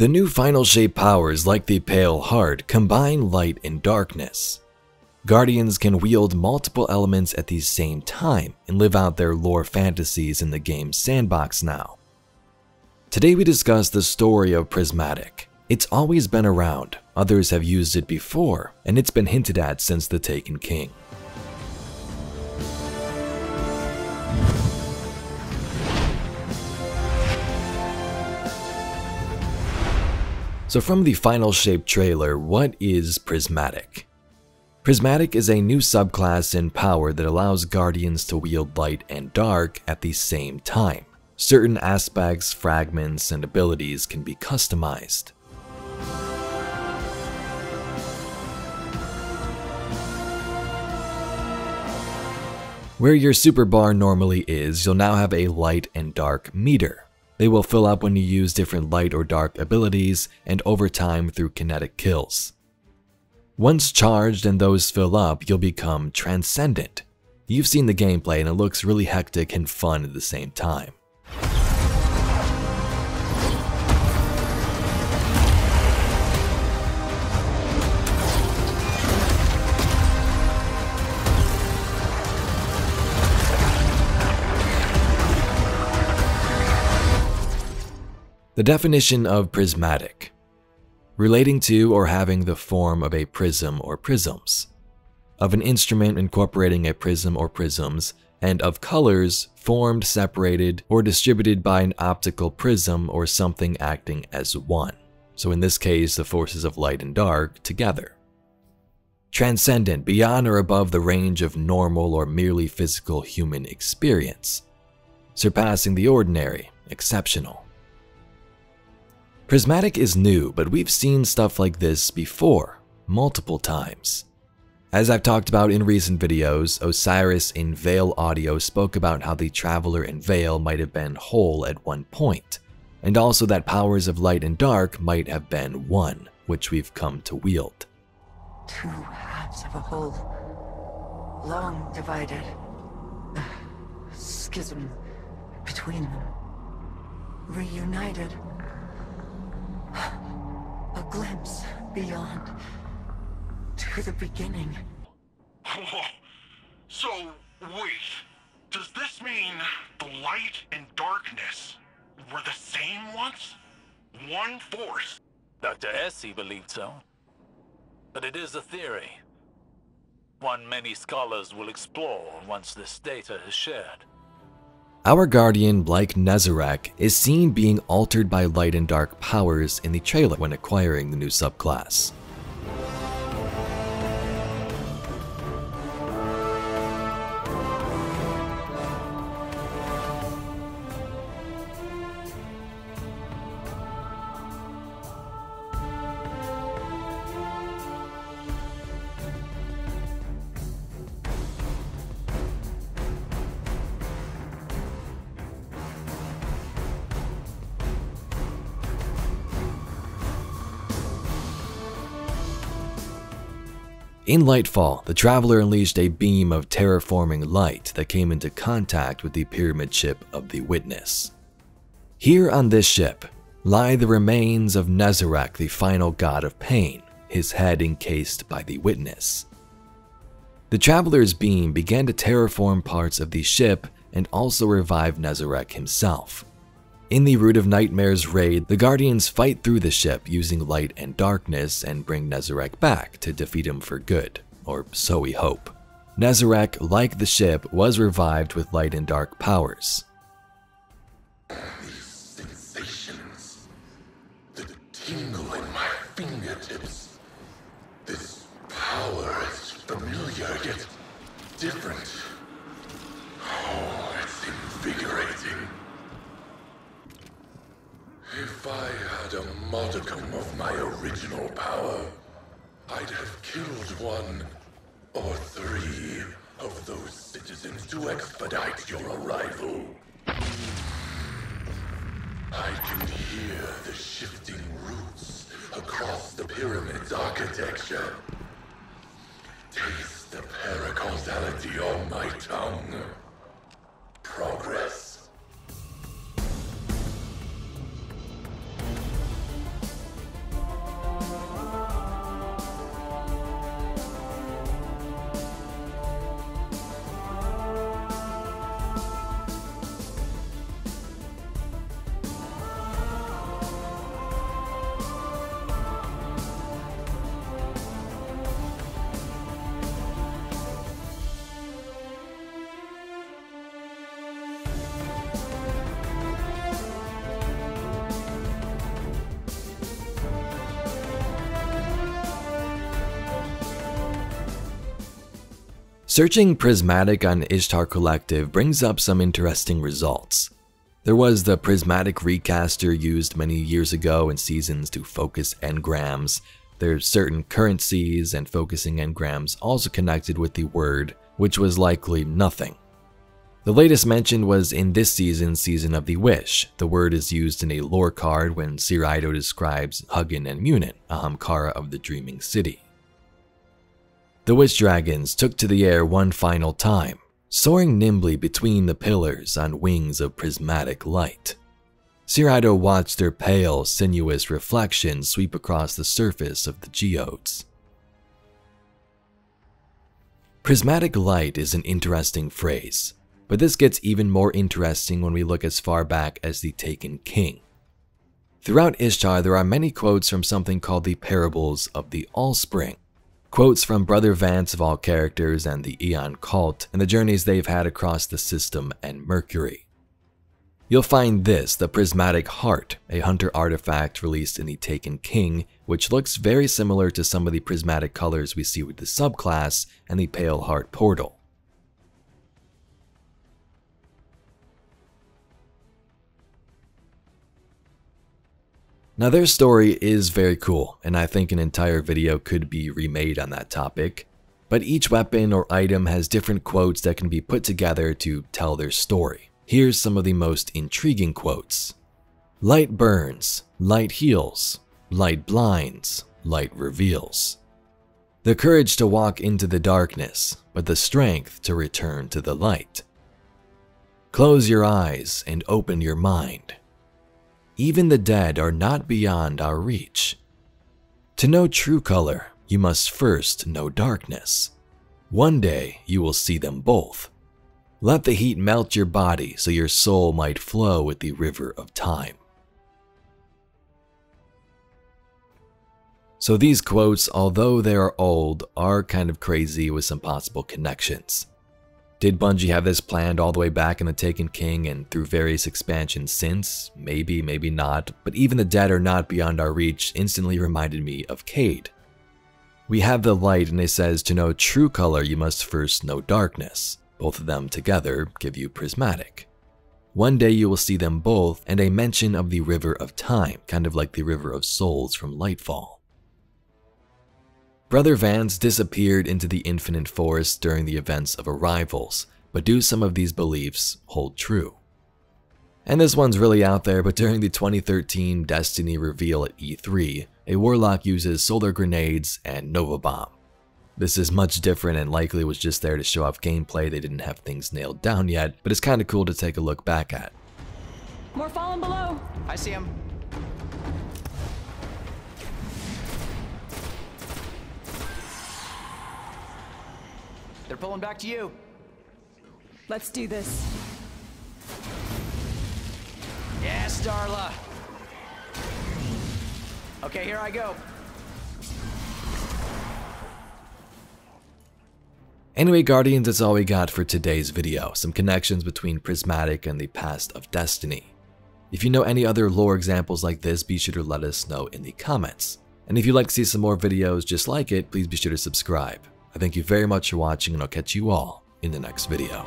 The new final shape powers, like the Pale Heart, combine light and darkness. Guardians can wield multiple elements at the same time and live out their lore fantasies in the game's sandbox now. Today we discuss the story of Prismatic. It's always been around, others have used it before, and it's been hinted at since the Taken King. So from the Final Shape trailer, what is Prismatic? Prismatic is a new subclass in power that allows Guardians to wield light and dark at the same time. Certain aspects, fragments, and abilities can be customized. Where your super bar normally is, you'll now have a light and dark meter. They will fill up when you use different light or dark abilities and over time through kinetic kills. Once charged and those fill up, you'll become transcendent. You've seen the gameplay and it looks really hectic and fun at the same time. The definition of prismatic relating to or having the form of a prism or prisms, of an instrument incorporating a prism or prisms, and of colors formed, separated, or distributed by an optical prism or something acting as one. So in this case, the forces of light and dark together. Transcendent, beyond or above the range of normal or merely physical human experience. Surpassing the ordinary, exceptional. Prismatic is new, but we've seen stuff like this before, multiple times. As I've talked about in recent videos, Osiris in Veil Audio spoke about how the Traveler in Veil might have been whole at one point, and also that powers of light and dark might have been one, which we've come to wield. Two halves of a whole, long divided. A schism between them. Reunited glimpse beyond to the beginning. so, wait. Does this mean the light and darkness were the same once? One force? Dr. Esi believed so. But it is a theory. One many scholars will explore once this data is shared. Our Guardian, like Nezarec, is seen being altered by light and dark powers in the trailer when acquiring the new subclass. In Lightfall, the Traveler unleashed a beam of terraforming light that came into contact with the pyramid ship of the Witness. Here on this ship lie the remains of Nezarec, the final god of pain, his head encased by the Witness. The Traveler's beam began to terraform parts of the ship and also revive Nezarec himself. In the Root of Nightmares raid, the Guardians fight through the ship using light and darkness and bring Nezarec back to defeat him for good, or so we hope. Nezarec, like the ship, was revived with light and dark powers. This power is familiar yet different. If I had a modicum of my original power, I'd have killed one or three of those citizens to expedite your arrival. I can hear the shifting roots across the pyramid's architecture. Taste the paracausality on my tongue. Searching Prismatic on Ishtar Collective brings up some interesting results. There was the Prismatic Recaster used many years ago in seasons to focus engrams. There's certain currencies and focusing engrams also connected with the word, which was likely nothing. The latest mention was in this season's Season of the Wish. The word is used in a lore card when Sir describes Hugin and Munin, Ahamkara of the Dreaming City. The Wish Dragons took to the air one final time, soaring nimbly between the pillars on wings of prismatic light. Sir watched their pale, sinuous reflections sweep across the surface of the geodes. Prismatic light is an interesting phrase. But this gets even more interesting when we look as far back as the Taken King. Throughout Ishtar, there are many quotes from something called the Parables of the Allspring. Quotes from Brother Vance of all characters and the Aeon cult and the journeys they've had across the system and Mercury. You'll find this, the Prismatic Heart, a hunter artifact released in the Taken King, which looks very similar to some of the prismatic colors we see with the subclass and the Pale Heart portal. Now their story is very cool, and I think an entire video could be remade on that topic, but each weapon or item has different quotes that can be put together to tell their story. Here's some of the most intriguing quotes. Light burns, light heals, light blinds, light reveals. The courage to walk into the darkness, but the strength to return to the light. Close your eyes and open your mind. Even the dead are not beyond our reach. To know true color, you must first know darkness. One day you will see them both. Let the heat melt your body so your soul might flow with the river of time. So these quotes, although they are old, are kind of crazy with some possible connections. Did Bungie have this planned all the way back in The Taken King and through various expansions since? Maybe, maybe not, but even the dead are not beyond our reach instantly reminded me of Cayde. We have the light and it says to know true color you must first know darkness. Both of them together give you prismatic. One day you will see them both and a mention of the River of Time, kind of like the River of Souls from Lightfall. Brother Vance disappeared into the infinite forest during the events of Arrivals, but do some of these beliefs hold true? And this one's really out there, but during the 2013 Destiny reveal at E3, a Warlock uses solar grenades and Nova Bomb. This is much different and likely was just there to show off gameplay, they didn't have things nailed down yet, but it's kinda cool to take a look back at. More falling below! I see him. They're pulling back to you. Let's do this. Yes, Darla. Okay, here I go. Anyway, Guardians, that's all we got for today's video. Some connections between Prismatic and the past of Destiny. If you know any other lore examples like this, be sure to let us know in the comments. And if you'd like to see some more videos just like it, please be sure to subscribe. I thank you very much for watching and I'll catch you all in the next video.